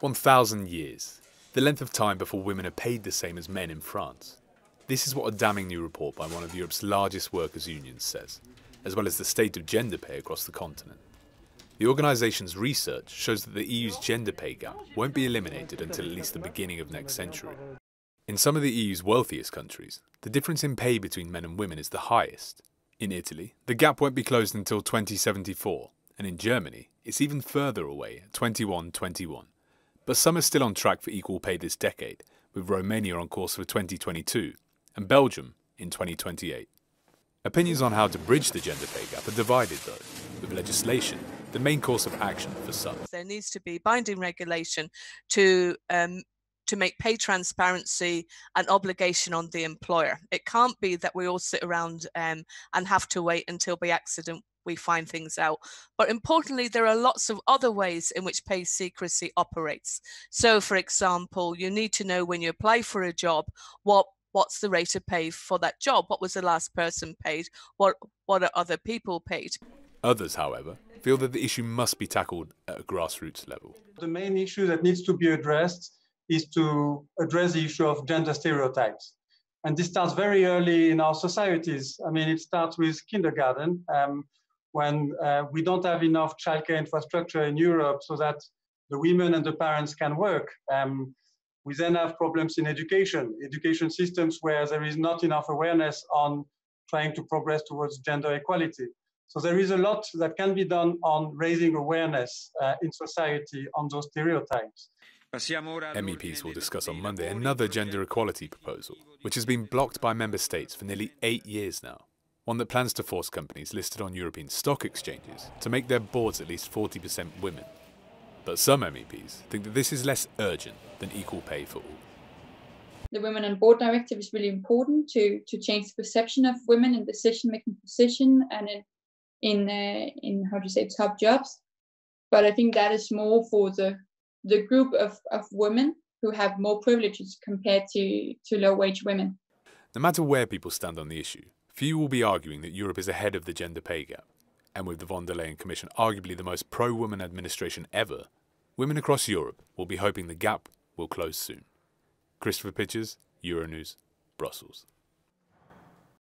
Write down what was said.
1,000 years, the length of time before women are paid the same as men in France. This is what a damning new report by one of Europe's largest workers' unions says, as well as the state of gender pay across the continent. The organisation's research shows that the EU's gender pay gap won't be eliminated until at least the beginning of next century. In some of the EU's wealthiest countries, the difference in pay between men and women is the highest. In Italy, the gap won't be closed until 2074, and in Germany, it's even further away at 2121. But some are still on track for equal pay this decade, with Romania on course for 2022 and Belgium in 2028. Opinions on how to bridge the gender pay gap are divided, though, with legislation the main course of action for some. There needs to be binding regulation to um, to make pay transparency an obligation on the employer. It can't be that we all sit around um, and have to wait until by accident we find things out. But importantly, there are lots of other ways in which pay secrecy operates. So, for example, you need to know when you apply for a job what what's the rate of pay for that job? What was the last person paid? What what are other people paid? Others, however, feel that the issue must be tackled at a grassroots level. The main issue that needs to be addressed is to address the issue of gender stereotypes. And this starts very early in our societies. I mean, it starts with kindergarten, um, when uh, we don't have enough childcare infrastructure in Europe so that the women and the parents can work. Um, we then have problems in education, education systems where there is not enough awareness on trying to progress towards gender equality. So there is a lot that can be done on raising awareness uh, in society on those stereotypes. MEPs will discuss on Monday another gender equality proposal, which has been blocked by member states for nearly eight years now. One that plans to force companies listed on European stock exchanges to make their boards at least 40% women. But some MEPs think that this is less urgent than equal pay for all. The Women on Board Directive is really important to, to change the perception of women in decision making position and in in uh, in how to say top jobs. But I think that is more for the the group of, of women who have more privileges compared to, to low wage women. No matter where people stand on the issue, few will be arguing that Europe is ahead of the gender pay gap. And with the von der Leyen Commission arguably the most pro woman administration ever, women across Europe will be hoping the gap will close soon. Christopher Pitchers, Euronews, Brussels.